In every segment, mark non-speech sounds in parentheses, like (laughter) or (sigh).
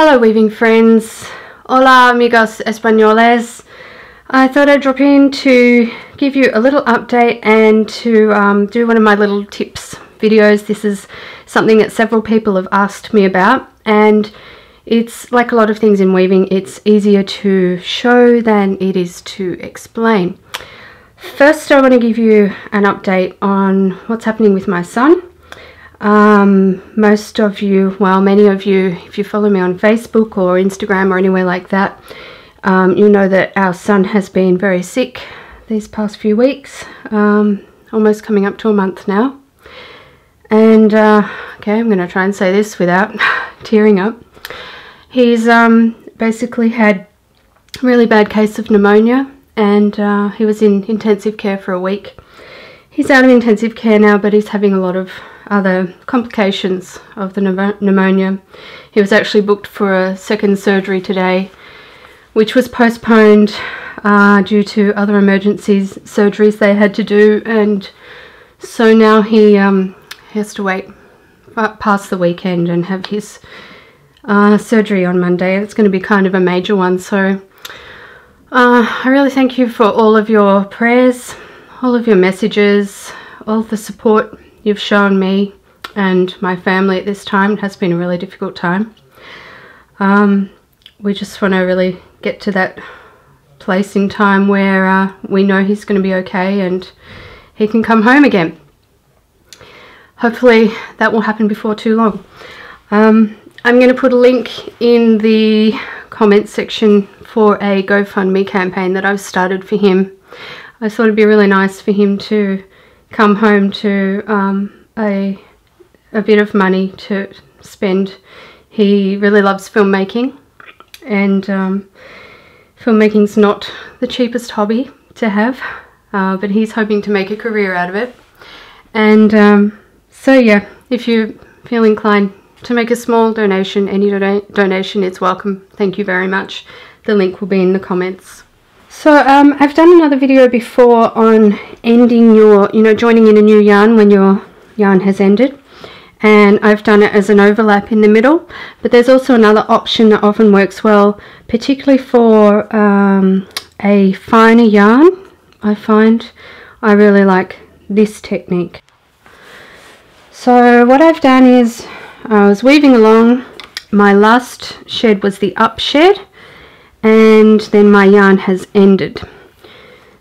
Hello weaving friends. Hola amigos españoles. I thought I'd drop in to give you a little update and to um, do one of my little tips videos. This is something that several people have asked me about and it's like a lot of things in weaving, it's easier to show than it is to explain. First I want to give you an update on what's happening with my son. Um, most of you, well many of you, if you follow me on Facebook or Instagram or anywhere like that, um, you know that our son has been very sick these past few weeks, um, almost coming up to a month now. And, uh, okay, I'm going to try and say this without (laughs) tearing up. He's um, basically had a really bad case of pneumonia and uh, he was in intensive care for a week. He's out of intensive care now, but he's having a lot of other complications of the pneumonia. He was actually booked for a second surgery today which was postponed uh, due to other emergencies, surgeries they had to do, and so now he, um, has to wait past the weekend and have his uh, surgery on Monday. It's going to be kind of a major one, so uh, I really thank you for all of your prayers, all of your messages, all the support you've shown me and my family at this time. It has been a really difficult time. Um, we just want to really get to that place in time where uh, we know he's going to be okay and he can come home again. Hopefully that will happen before too long. Um, I'm going to put a link in the comments section for a GoFundMe campaign that I've started for him. I thought it'd be really nice for him to come home to um, a, a bit of money to spend. He really loves filmmaking and um, filmmaking's not the cheapest hobby to have uh, but he's hoping to make a career out of it. And um, so yeah if you feel inclined to make a small donation any donation is welcome. Thank you very much. The link will be in the comments so um, I've done another video before on ending your you know joining in a new yarn when your yarn has ended. And I've done it as an overlap in the middle. But there's also another option that often works well particularly for um, a finer yarn I find. I really like this technique. So what I've done is I was weaving along. My last shed was the up shed and then my yarn has ended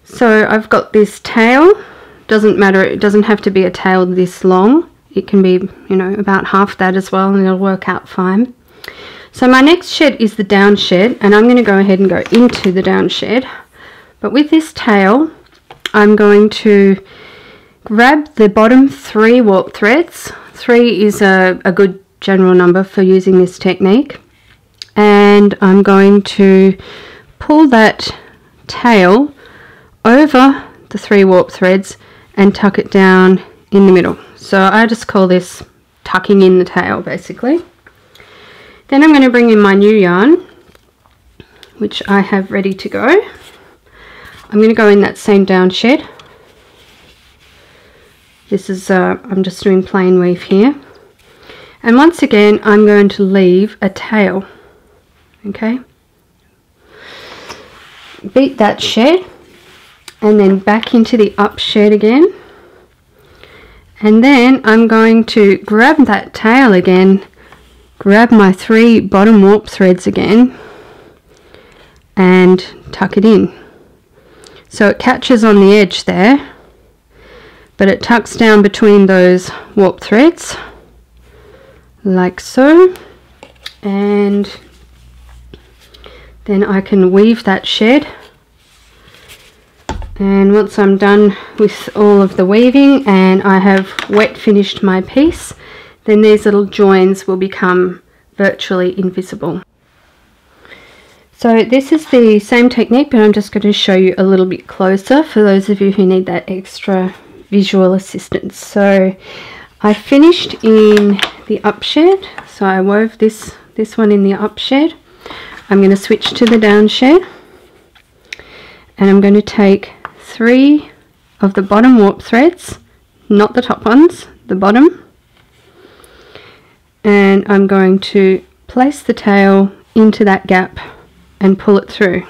so I've got this tail doesn't matter it doesn't have to be a tail this long it can be, you know, about half that as well and it'll work out fine. So my next shed is the down shed and I'm going to go ahead and go into the down shed. But with this tail, I'm going to grab the bottom three warp threads. Three is a, a good general number for using this technique. And I'm going to pull that tail over the three warp threads and tuck it down in the middle. So I just call this tucking in the tail basically. Then I'm going to bring in my new yarn, which I have ready to go. I'm going to go in that same down shed. This is, uh, I'm just doing plain weave here. And once again, I'm going to leave a tail, okay? Beat that shed and then back into the up shed again and then I'm going to grab that tail again grab my three bottom warp threads again and tuck it in so it catches on the edge there but it tucks down between those warp threads like so and then I can weave that shed and once I'm done with all of the weaving and I have wet finished my piece then these little joins will become virtually invisible. So this is the same technique but I'm just going to show you a little bit closer for those of you who need that extra visual assistance. So I finished in the up shed so I wove this this one in the up shed. I'm going to switch to the down shed and I'm going to take three of the bottom warp threads, not the top ones, the bottom. And I'm going to place the tail into that gap and pull it through.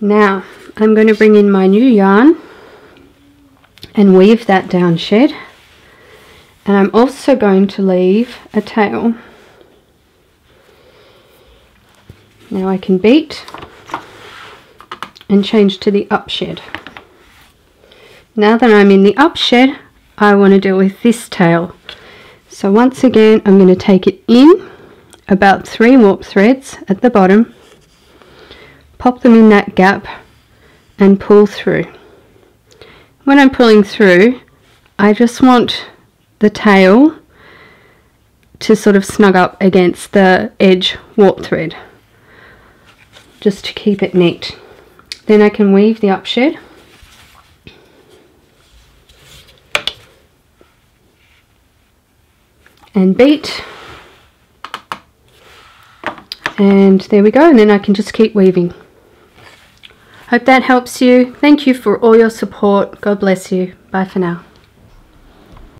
Now I'm going to bring in my new yarn and weave that down shed. And I'm also going to leave a tail. Now I can beat and change to the up shed. Now that I'm in the up shed I want to deal with this tail. So once again I'm going to take it in about three warp threads at the bottom pop them in that gap and pull through. When I'm pulling through, I just want the tail to sort of snug up against the edge warp thread just to keep it neat. Then I can weave the upshed and beat and there we go and then I can just keep weaving. Hope that helps you. Thank you for all your support. God bless you. Bye for now.